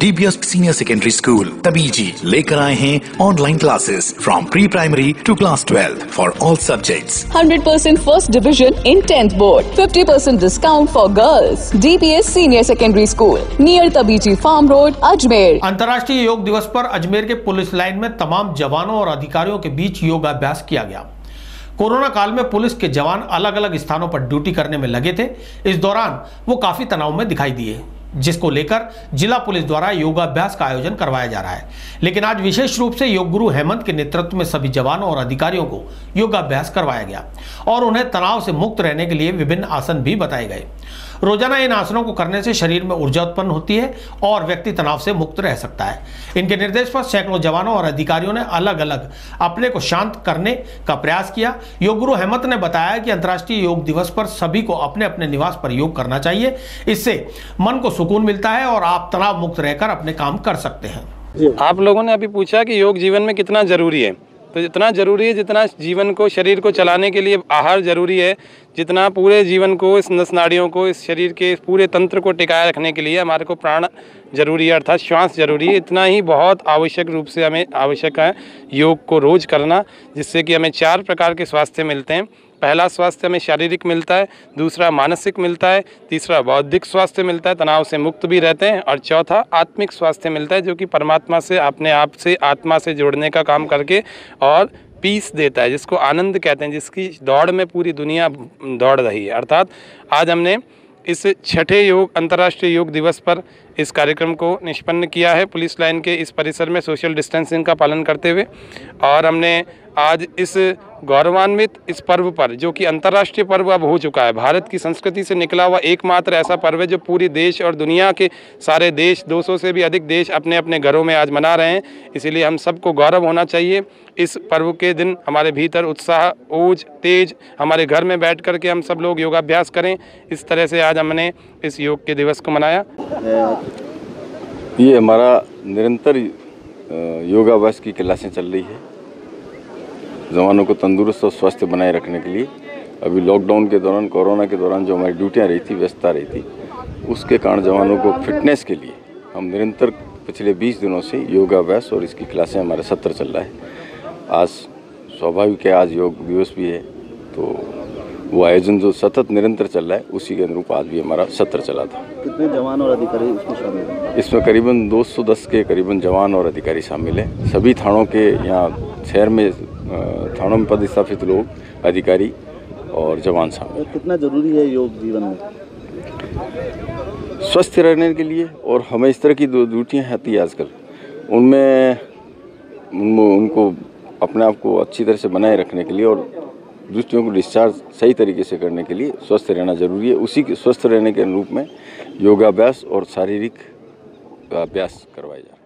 DPS senior secondary school Tabiji लेकर आए हैं online classes from pre primary to class twelve for all subjects 100% first division in 10th board. 50% discount for girls. DPS senior secondary school near Tabiji farm road Ajmer अंतर्राष्ट्रीय योग दिवस पर अजमेर के police line में तमाम जवानों और अधिकारियों के बीच योगाभ्यास किया गया कोरोना काल में पुलिस के जवान अलग अलग स्थानों पर ड्यूटी करने में लगे थे इस दौरान वो काफ़ी तनाव में दिखाई दिए जिसको लेकर जिला पुलिस द्वारा योगाभ्यास का आयोजन करवाया जा रहा है। लेकिन आज विशेष रूप से योग गुरु हेमंत के नेतृत्व में सभी जवानों और अधिकारियों को योगाभ्यास करवाया गया और उन्हें तनाव से मुक्त रहने के लिए विभिन्न आसन भी बताए गए। रोज़ाना इन आसनों को करने से शरीर में ऊर्जा उत्पन्न होती है और व्यक्ति तनाव से मुक्त रह सकता है। इनके निर्देश पर सैकड़ों जवानों और अधिकारियों ने अलग अलग अपने को शांत करने का प्रयास किया। योग गुरु हेमंत ने बताया कि अंतर्राष्ट्रीय योग दिवस पर सभी को अपने अपने निवास पर योग करना चाहिए। इससे मन को सुकून मिलता है और आप तनाव मुक्त रहकर अपने काम कर सकते हैं। आप लोगों ने अभी पूछा कि योग जीवन में कितना ज़रूरी है। तो जितना ज़रूरी है, जितना जीवन को, शरीर को चलाने के लिए आहार ज़रूरी है, जितना पूरे जीवन को, इस नस नाड़ियों को, इस शरीर के इस पूरे तंत्र को टिकाए रखने के लिए हमारे को प्राण ज़रूरी है, अर्थात श्वास ज़रूरी है। इतना ही बहुत आवश्यक रूप से हमें आवश्यक है योग को रोज़ करना, जिससे कि हमें चार प्रकार के स्वास्थ्य मिलते हैं। पहला स्वास्थ्य हमें शारीरिक मिलता है, दूसरा मानसिक मिलता है, तीसरा बौद्धिक स्वास्थ्य मिलता है, तनाव से मुक्त भी रहते हैं, और चौथा आत्मिक स्वास्थ्य मिलता है, जो कि परमात्मा से, अपने आप से, आत्मा से जोड़ने का काम करके और पीस देता है, जिसको आनंद कहते हैं, जिसकी दौड़ में पूरी दुनिया दौड़ रही है। अर्थात आज हमने इस छठे योग, अंतर्राष्ट्रीय योग दिवस पर इस कार्यक्रम को निष्पन्न किया है। पुलिस लाइन के इस परिसर में सोशल डिस्टेंसिंग का पालन करते हुए और हमने आज इस गौरवान्वित इस पर्व पर, जो कि अंतर्राष्ट्रीय पर्व अब हो चुका है। भारत की संस्कृति से निकला हुआ एकमात्र ऐसा पर्व है, जो पूरी देश और दुनिया के सारे देश 200 से भी अधिक देश अपने अपने घरों में आज मना रहे हैं। इसीलिए हम सबको गौरव होना चाहिए इस पर्व के दिन। हमारे भीतर उत्साह ओज तेज, हमारे घर में बैठ कर के हम सब लोग योगाभ्यास करें। इस तरह से आज हमने इस योग के दिवस को मनाया। ये हमारा निरंतर योगाभ्यास की क्लासें चल रही है। जवानों को तंदुरुस्त और स्वस्थ बनाए रखने के लिए अभी लॉकडाउन के दौरान कोरोना के दौरान जो हमारी ड्यूटियाँ रही थी व्यस्तता रही थी उसके कारण जवानों को फिटनेस के लिए हम निरंतर पिछले 20 दिनों से योगाभ्यास और इसकी क्लासें हमारे सत्र चल रहा है। आज स्वाभाविक है आज योग दिवस भी है तो वो आयोजन जो सतत निरंतर चल रहा है उसी के अनुरूप आज भी हमारा सत्र चला था। कितने जवान और अधिकारी इसमें शामिल हैं? इसमें करीबन 210 के करीबन जवान और अधिकारी शामिल हैं। सभी थानों के यहाँ शहर में थानों में पदस्थापित लोग अधिकारी और जवान शामिल कितना ज़रूरी है योग जीवन में? स्वस्थ रहने के लिए और हमें इस तरह की ड्यूटियाँ आती है आजकल उनमें उनको अपने आप को अच्छी तरह से बनाए रखने के लिए और दृष्टियों को डिस्चार्ज सही तरीके से करने के लिए स्वस्थ रहना ज़रूरी है। उसी के स्वस्थ रहने के अनुरूप में योगाभ्यास और शारीरिक अभ्यास करवाया जाए